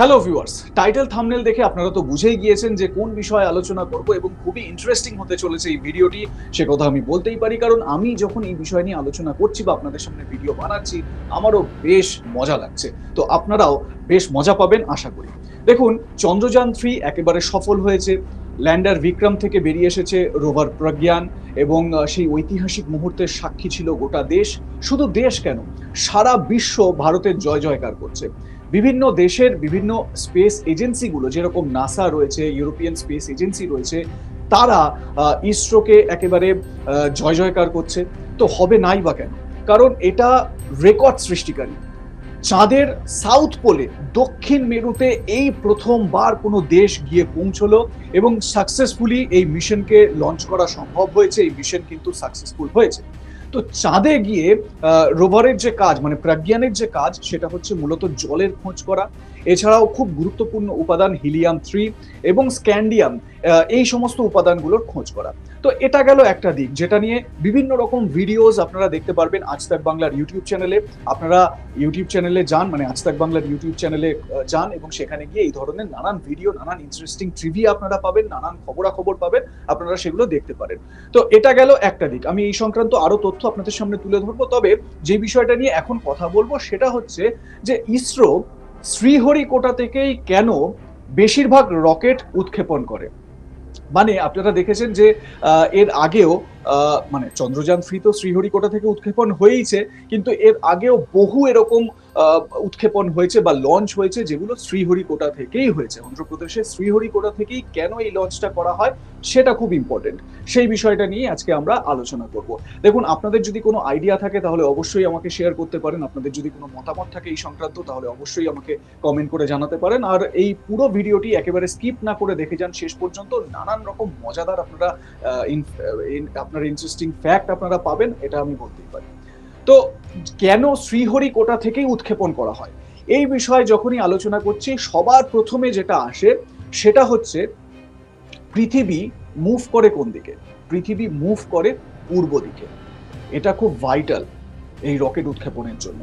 Hello viewers title thumbnail দেখে আপনারা তো বুঝেই গিয়েছেন যে কোন বিষয়ে আলোচনা করব এবং খুবই ইন্টারেস্টিং হতে চলেছে এই ভিডিওটি। সে কথা আমি বলতেই পারি, কারণ আমি যখন এই বিষয় নিয়ে আলোচনা করছি বা আপনাদের সামনে ভিডিও বানাচ্ছি, আমারও বেশ মজা লাগছে। তো আপনারাও বেশ মজা পাবেন, আশা করি। দেখুন, চন্দ্রযান থ্রি একেবারে সফল হয়েছে। ল্যান্ডার বিক্রম থেকে বেরিয়ে এসেছে রোভার প্রজ্ঞান এবং সেই ঐতিহাসিক মুহূর্তের সাক্ষী ছিল গোটা দেশ। শুধু দেশ কেন, সারা বিশ্ব ভারতের জয় জয়কার করছে। বিভিন্ন দেশের বিভিন্ন স্পেস এজেন্সিগুলো, যেরকম নাসা রয়েছে, ইউরোপিয়ান স্পেস এজেন্সি রয়েছে, তারা ইসরোকে একেবারে জয় জয়কার করছে। তো হবে নাই বা কেন? কারণ এটা রেকর্ড সৃষ্টিকারী। চাঁদের সাউথ পোলে, দক্ষিণ মেরুতে এই প্রথমবার কোনো দেশ গিয়ে পৌঁছলো এবং সাকসেসফুলি এই মিশনকে লঞ্চ করা সম্ভব হয়েছে। এই মিশন কিন্তু সাকসেসফুল হয়েছে। তো চাঁদে গিয়ে রোভারের যে কাজ মানে প্রাজ্ঞানের যে কাজ, সেটা হচ্ছে মূলত জলের খোঁজ করা। এছাড়াও খুব গুরুত্বপূর্ণ উপাদান হিলিয়াম থ্রি এবং স্ক্যান্ডিয়াম এই সমস্ত উপাদানগুলোর খোঁজ করা। তো এটা গেল একটা দিক, যেটা নিয়ে বিভিন্ন রকম ভিডিওস আপনারা দেখতে পারবেন আজ তাক বাংলার ইউটিউব চ্যানেলে আপনারা ইউটিউব চ্যানেলে যান মানে আজ তাক বাংলার ইউটিউব চ্যানেলে যান এবং সেখানে গিয়ে এই ধরনের নানান ভিডিও নানান ইন্টারেস্টিং ট্রিভিয়া আপনারা পাবেন, নানান খবরাখবর পাবেন, আপনারা সেগুলো দেখতে পারেন। তো এটা গেল একটা দিক। আমি এই সংক্রান্ত আরও তথ্য আপনাদের সামনে তুলে ধরবো, তবে যে বিষয়টা নিয়ে এখন কথা বলব সেটা হচ্ছে যে ইসরো শ্রীহরিকোটা থেকেই কেন বেশিরভাগ রকেট উৎক্ষেপণ করে? মানে আপনারা দেখেছেন যে এর আগেও মানে চন্দ্রযান থ্রি তো শ্রীহরিকোটা থেকে উৎক্ষেপণ হয়েইছে, কিন্তু এর আগেও বহু এরকম উৎক্ষেপণ হয়েছে বা লঞ্চ হয়েছে যেগুলো শ্রীহরিকোটা থেকেই হয়েছে। অন্ধ্রপ্রদেশের শ্রীহরিকোটা থেকেই কেন এই লঞ্চটা করা হয় সেটা খুব ইম্পর্টেন্ট সেই বিষয়টা নিয়ে আজকে আমরা আলোচনা করব। দেখুন, আপনাদের যদি কোনো আইডিয়া থাকে তাহলে অবশ্যই আমাকে শেয়ার করতে পারেন। আপনাদের যদি কোনো মতামত থাকে এই সংক্রান্ত, তাহলে অবশ্যই আমাকে কমেন্ট করে জানাতে পারেন। আর এই পুরো ভিডিওটি একেবারে স্কিপ না করে দেখে যান। শেষ পর্যন্ত নানান রকম মজাদার আপনারা ইন- আপনার ইন্টারেস্টিং ফ্যাক্ট আপনারা পাবেন, এটা আমি বলতেই পারি। তো কেন শ্রীহরি কোটা থেকেই উৎক্ষেপণ করা হয়? এই বিষয়ে যখনই আলোচনা করছি, সবার প্রথমে যেটা আসে, সেটা হচ্ছে পৃথিবী মুভ করে কোন দিকে? পৃথিবী মুভ করে পূর্ব দিকে। এটা খুব ভাইটাল এই রকেট উৎক্ষেপণের জন্য।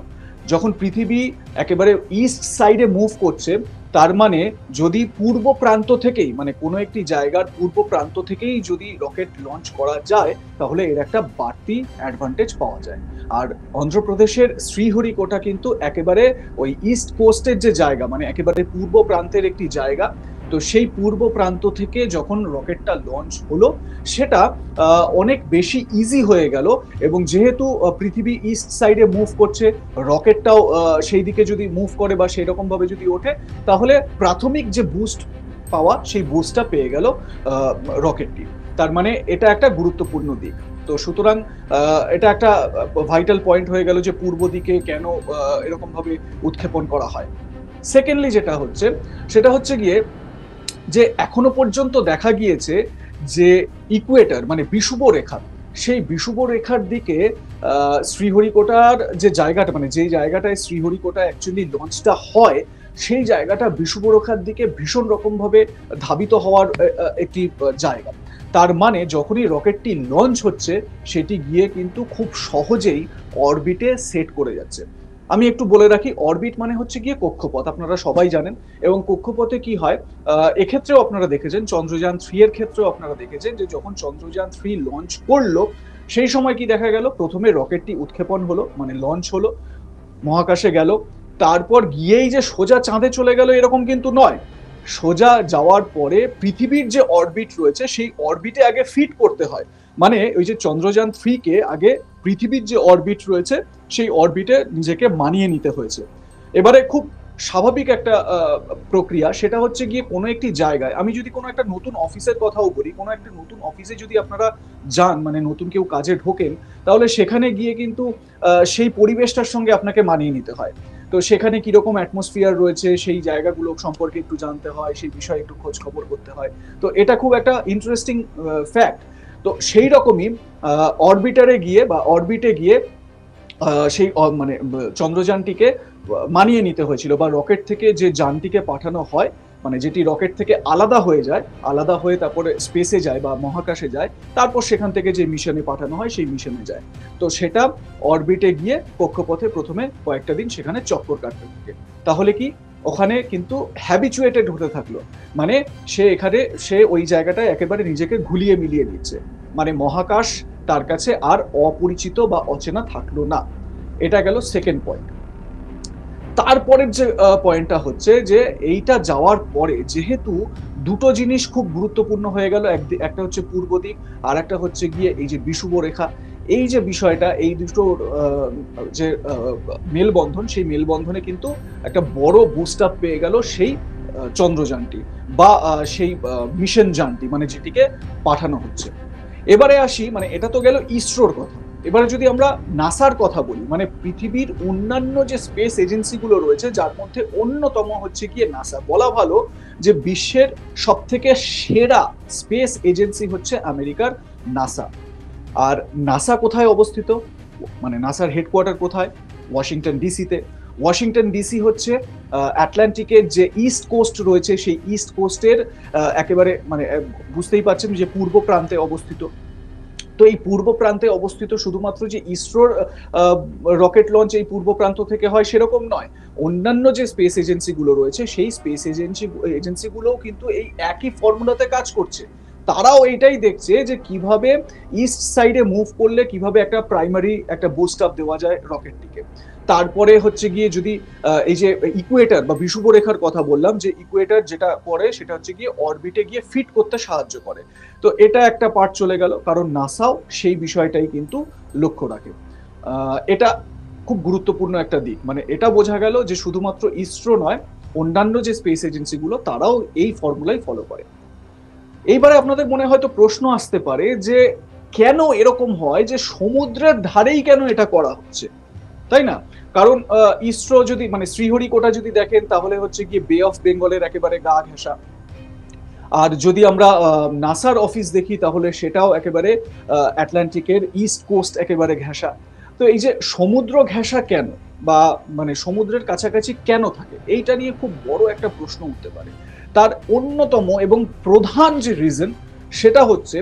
যখন পৃথিবী একেবারে ইস্ট সাইডে মুভ করছে, তার মানে যদি পূর্ব প্রান্ত থেকেই মানে কোনো একটি জায়গার পূর্ব প্রান্ত থেকেই যদি রকেট লঞ্চ করা যায়, তাহলে এর একটা বাড়তি অ্যাডভান্টেজ পাওয়া যায়। আর অন্ধ্রপ্রদেশের শ্রীহরিকোটা কিন্তু একেবারে ওই ইস্ট কোস্টের যে জায়গা মানে একেবারে পূর্ব প্রান্তের একটি জায়গা তো সেই পূর্ব প্রান্ত থেকে যখন রকেটটা লঞ্চ হলো সেটা অনেক বেশি ইজি হয়ে গেল এবং যেহেতু পৃথিবী ইস্ট সাইডে মুভ করছে রকেটটাও সেই দিকে যদি মুভ করে বা সেই রকম ভাবে যদি ওঠে তাহলে প্রাথমিক যে বুস্ট পাওয়া সেই বুস্টটা পেয়ে গেল রকেটটি। তার মানে এটা একটা গুরুত্বপূর্ণ দিক। তো সুতরাং এটা একটা ভাইটাল পয়েন্ট হয়ে গেল যে পূর্ব দিকে কেন আহ, এরকম ভাবে উৎক্ষেপণ করা হয়। সেকেন্ডলি যেটা হচ্ছে সেটা হচ্ছে গিয়ে যে এখনও পর্যন্ত দেখা গিয়েছে যে ইকুয়েটার মানে বিষুব রেখা, সেই বিষুব রেখার দিকে শ্রীহরিকোটার যে জায়গাটা মানে যেই জায়গাটায় শ্রীহরিকোটা অ্যাকচুয়ালি লঞ্চটা হয়, সেই জায়গাটা বিষুব রেখার দিকে ভীষণ রকমভাবে ধাবিত হওয়ার একটি জায়গা। তার মানে যখনই রকেটটি লঞ্চ হচ্ছে, সেটি গিয়ে কিন্তু খুব সহজেই অরবিটে সেট করে যাচ্ছে। আমি একটু বলে রাখি অরবিট মানে হচ্ছে গিয়ে কক্ষপথ, আপনারা সবাই জানেন। এবং কক্ষপথে কি হয় এক্ষেত্রেও আপনারা দেখেছেন, চন্দ্রযান থ্রি এর ক্ষেত্রেও আপনারা দেখেছেন যে যখন চন্দ্রযান থ্রি লঞ্চ করল, সেই সময় কি দেখা গেল? প্রথমে রকেটটি উৎক্ষেপণ হলো মানে লঞ্চ হলো, মহাকাশে গেল, তারপর গিয়েই যে সোজা চাঁদে চলে গেল এরকম কিন্তু নয়। সোজা যাওয়ার পরে পৃথিবীর যে অরবিট রয়েছে, সেই অরবিটে আগে ফিট করতে হয়। মানে ওই যে চন্দ্রযান থ্রি কে আগে পৃথিবীর যে অরবিট রয়েছে, সেই অরবিটে নিজেকে মানিয়ে নিতে হয়েছে। এবারে খুব স্বাভাবিক একটা প্রক্রিয়া, সেটা হচ্ছে গিয়ে কোনো একটি জায়গায়, আমি যদি কোনো একটা নতুন অফিসের কথাও বলি, কোনো একটা নতুন অফিসে যদি আপনারা যান মানে নতুন কেউ কাজে ঢোকেন, তাহলে সেখানে গিয়ে কিন্তু সেই পরিবেশটার সঙ্গে আপনাকে মানিয়ে নিতে হয়। তো সেখানে কীরকম অ্যাটমসফিয়ার রয়েছে, সেই জায়গাগুলো সম্পর্কে একটু জানতে হয়, সেই বিষয়ে একটু খোঁজ খবর করতে হয়। তো এটা খুব একটা ইন্টারেস্টিং ফ্যাক্ট তো সেই রকমই অরবিটারে গিয়ে বা অরবিটে গিয়ে সেই মানে চন্দ্রযানটিকে মানিয়ে নিতে হয়েছিল বা রকেট থেকে যে যানটিকে পাঠানো হয় মানে যেটি রকেট থেকে আলাদা হয়ে যায়, আলাদা হয়ে তারপরে স্পেসে যায় বা মহাকাশে যায়, তারপর সেখান থেকে যে মিশনে পাঠানো হয় সেই মিশনে যায়। তো সেটা অরবিটে গিয়ে কক্ষপথে প্রথমে কয়েকটা দিন সেখানে চক্কর কাটতে থাকে। তাহলে কি? ওখানে কিন্তু হ্যাবিচুয়েটেড হতে থাকল। মানে সে এখানে, সে ওই জায়গাটায় একেবারে নিজেকে ঘুলিয়ে মিলিয়ে দিচ্ছে মানে মহাকাশ তার কাছে আর অপরিচিত বা অচেনা থাকল না। এটা গেল সেকেন্ড পয়েন্ট তারপরের যে পয়েন্টটা হচ্ছে যে, এইটা যাওয়ার পরে যেহেতু দুটো জিনিস খুব গুরুত্বপূর্ণ হয়ে গেল একটা হচ্ছে পূর্ব দিক আর একটা হচ্ছে গিয়ে এই যে বিষুব রেখা এই যে বিষয়টা, এই দুটো যে মেলবন্ধন, সেই মেলবন্ধনে কিন্তু একটা বড় বুস্ট আপ পেয়ে গেল সেই চন্দ্রযানটি বা সেই মিশন যানটি মানে যেটিকে পাঠানো হচ্ছে। এবারে আসি মানে এটা তো গেল ইসরোর কথা। এবারে যদি আমরা নাসার কথা বলি মানে পৃথিবীর অন্যান্য যে স্পেস এজেন্সিগুলো রয়েছে, যার মধ্যে অন্যতম হচ্ছে গিয়ে নাসা। বলা ভালো যে বিশ্বের সবথেকে সেরা স্পেস এজেন্সি হচ্ছে আমেরিকার নাসা। আর নাসা কোথায় অবস্থিত? মানে নাসার হেডকোয়ার্টার কোথায়? ওয়াশিংটন ডিসিতে ওয়াশিংটন ডিসি হচ্ছে অ্যাটলান্টিকের যে ইস্ট কোস্ট রয়েছে, সেই ইস্ট কোস্টের একেবারে মানে বুঝতেই পারছেন যে পূর্ব প্রান্তে অবস্থিত। তো এই পূর্ব প্রান্তে অবস্থিত শুধুমাত্র যে ইসরোর রকেট লঞ্চ এই পূর্ব প্রান্ত থেকে হয় সেরকম নয়। অন্যান্য যে স্পেস এজেন্সিগুলো রয়েছে, সেই স্পেস এজেন্সি এজেন্সিগুলোও কিন্তু এই একই ফর্মুলাতে কাজ করছে। তারাও এইটাই দেখছে যে কীভাবে ইস্ট সাইডে মুভ করলে কীভাবে একটা প্রাইমারি একটা বুস্ট আপ দেওয়া যায় রকেটটিকে তারপরে হচ্ছে গিয়ে যদি এই যে ইকুয়েটার বা বিষুব রেখার কথা বললাম, যে ইকুয়েটার যেটা করে সেটা হচ্ছে গিয়ে অরবিটে গিয়ে ফিট করতে সাহায্য করে। তো এটা একটা পার্ট চলে গেল, কারণ নাসাও সেই বিষয়টাই কিন্তু লক্ষ্য রাখে। এটা খুব গুরুত্বপূর্ণ একটা দিক। মানে এটা বোঝা গেল যে শুধুমাত্র ইসরো নয়, অন্যান্য যে স্পেস এজেন্সিগুলো তারাও এই ফর্মুলাই ফলো করে। এইবারে আপনাদের মনে হয়তো প্রশ্ন আসতে পারে যে কেন এরকম হয় যে সমুদ্রের ধারেই কেন এটা করা হচ্ছে? তাই না? কারণ ইসরো যদি মানে শ্রীহরিকোটা যদি দেখেন, তাহলে হচ্ছে গিয়ে বে অফ বেঙ্গলের একেবারে গা ঘেঁষা। আর যদি আমরা নাসার অফিস দেখি, তাহলে সেটাও একেবারে অ্যাটলান্টিকের ইস্ট কোস্ট একেবারে ঘেঁষা। তো এই যে সমুদ্র ঘেঁষা কেন? বা মানে সমুদ্রের কাছাকাছি কেন থাকে? এইটা নিয়ে খুব বড় একটা প্রশ্ন উঠতে পারে। তার অন্যতম এবং প্রধান যে রিজন সেটা হচ্ছে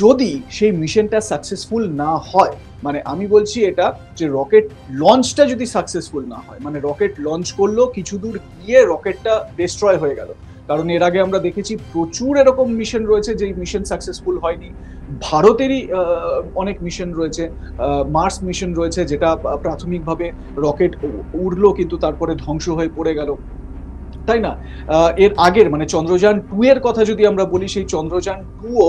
যদি সেই মিশনটা সাকসেসফুল না হয় মানে আমি বলছি এটা যে রকেট লঞ্চটা যদি সাকসেসফুল না হয় মানে রকেট লঞ্চ করল, কিছু দূর গিয়ে রকেটটা ডিস্ট্রয় হয়ে গেল। কারণ এর আগে আমরা দেখেছি প্রচুর এরকম মিশন রয়েছে যে মিশন সাকসেসফুল হয়নি। ভারতেরই অনেক মিশন রয়েছে মার্স মিশন রয়েছে, যেটা প্রাথমিকভাবে রকেট উড়লো কিন্তু তারপরে ধ্বংস হয়ে পড়ে গেল। তাই না? এর আগের মানে চন্দ্রযান টু এর কথা যদি আমরা বলি, সেই চন্দ্রযান টুও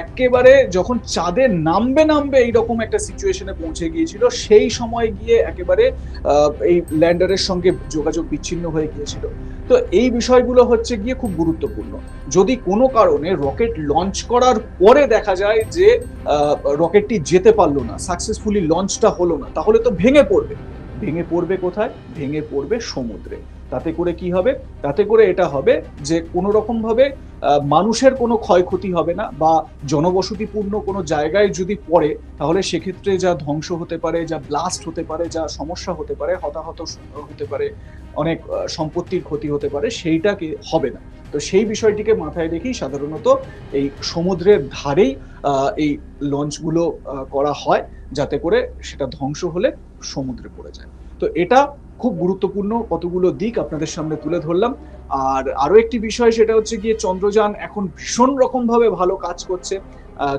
একেবারে যখন চাঁদে নামবে নামবে এইরকম একটা সিচুয়েশনে পৌঁছে গিয়েছিল, সেই সময় গিয়ে একেবারে এই ল্যান্ডারের সঙ্গে যোগাযোগ বিচ্ছিন্ন হয়ে গিয়েছিল। তো এই বিষয়গুলো হচ্ছে গিয়ে খুব গুরুত্বপূর্ণ। যদি কোনো কারণে রকেট লঞ্চ করার পরে দেখা যায় যে রকেটটি যেতে পারল না সাকসেসফুলি লঞ্চটা হলো না, তাহলে তো ভেঙে পড়বে। ভেঙে পড়বে কোথায়? ভেঙে পড়বে সমুদ্রে। তাতে করে কি হবে? তাতে করে এটা হবে যে কোনো রকমভাবে মানুষের কোনো ক্ষয়ক্ষতি হবে না বা জনবসতিপূর্ণ কোনো জায়গায় যদি পড়ে, তাহলে সেক্ষেত্রে যা ধ্বংস হতে পারে, যা ব্লাস্ট হতে পারে, যা সমস্যা হতে পারে, হতাহত হতে পারে, অনেক সম্পত্তির ক্ষতি হতে পারে, সেইটাকে হবে না। তো সেই বিষয়টিকে মাথায় রেখেই সাধারণত এই সমুদ্রের ধারেই এই লঞ্চগুলো করা হয়, যাতে করে সেটা ধ্বংস হলে সমুদ্রে পড়ে যায়। তো এটা খুব গুরুত্বপূর্ণ কতগুলো দিক আপনাদের সামনে তুলে ধরলাম। আর আরও একটি বিষয় সেটা হচ্ছে গিয়ে চন্দ্রযান এখন ভীষণ রকম ভাবে ভালো কাজ করছে।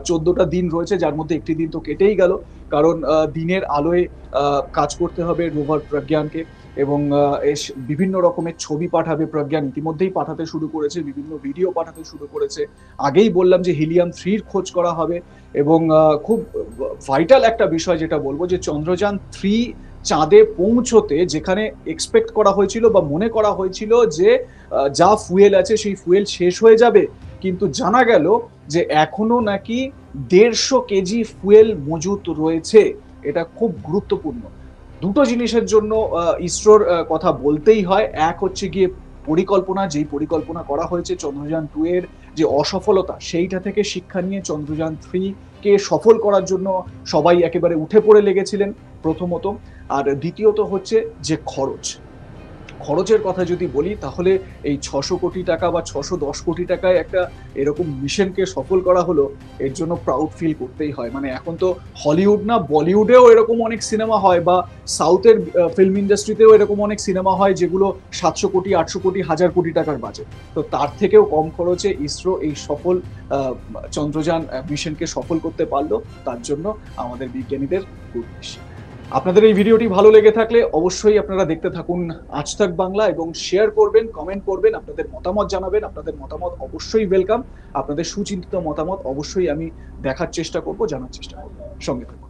চোদ্দটা দিন রয়েছে, যার মধ্যে একটি দিন তো কেটেই গেল। কারণ দিনের আলোয় কাজ করতে হবে রোভার প্রজ্ঞানকে এবং বিভিন্ন রকমের ছবি পাঠাবে প্রজ্ঞান। ইতিমধ্যেই পাঠাতে শুরু করেছে, বিভিন্ন ভিডিও পাঠাতে শুরু করেছে। আগেই বললাম যে হিলিয়াম থ্রির খোঁজ করা হবে এবং খুব ভাইটাল একটা বিষয় যেটা বলব যে চন্দ্রযান থ্রি চাঁদে পৌঁছতে যেখানে এক্সপেক্ট করা হয়েছিল বা মনে করা হয়েছিল যে যা ফুয়েল আছে সেই ফুয়েল শেষ হয়ে যাবে। কিন্তু জানা গেল যে এখনও নাকি দেড়শো কেজি ফুয়েল মজুত রয়েছে। এটা খুব গুরুত্বপূর্ণ। দুটো জিনিসের জন্য ইসরোর কথা বলতেই হয়। এক হচ্ছে গিয়ে পরিকল্পনা, যেই পরিকল্পনা করা হয়েছে চন্দ্রযান টু এর যে অসফলতা, সেইটা থেকে শিক্ষা নিয়ে চন্দ্রযান থ্রি কে সফল করার জন্য সবাই একেবারে উঠে পড়ে লেগেছিলেন। প্রথমত, আর দ্বিতীয়ত হচ্ছে যে খরচ। খরচের কথা যদি বলি, তাহলে এই ছশো কোটি টাকা বা ছশো দশ কোটি টাকায় একটা এরকম মিশনকে সফল করা হলো, এর জন্য প্রাউড ফিল করতেই হয়। মানে এখন তো হলিউড না, বলিউডেও এরকম অনেক সিনেমা হয় বা সাউথের ফিল্ম ইন্ডাস্ট্রিতেও এরকম অনেক সিনেমা হয় যেগুলো সাতশো কোটি, আটশো কোটি, হাজার কোটি টাকার বাজেট তো তার থেকেও কম খরচে ইসরো এই সফল চন্দ্রযান মিশনকে সফল করতে পারল। তার জন্য আমাদের বিজ্ঞানীদের গুড আপনাদের এই ভিডিওটি ভালো লেগে থাকলে অবশ্যই আপনারা দেখতে থাকুন আজ তাক বাংলা এবং শেয়ার করবেন কমেন্ট করবেন, আপনাদের মতামত জানাবেন, আপনাদের মতামত অবশ্যই ওয়েলকাম আপনাদের সুচিন্তিত মতামত অবশ্যই আমি দেখার চেষ্টা করব, জানার চেষ্টা করব। সঙ্গে থাকুন।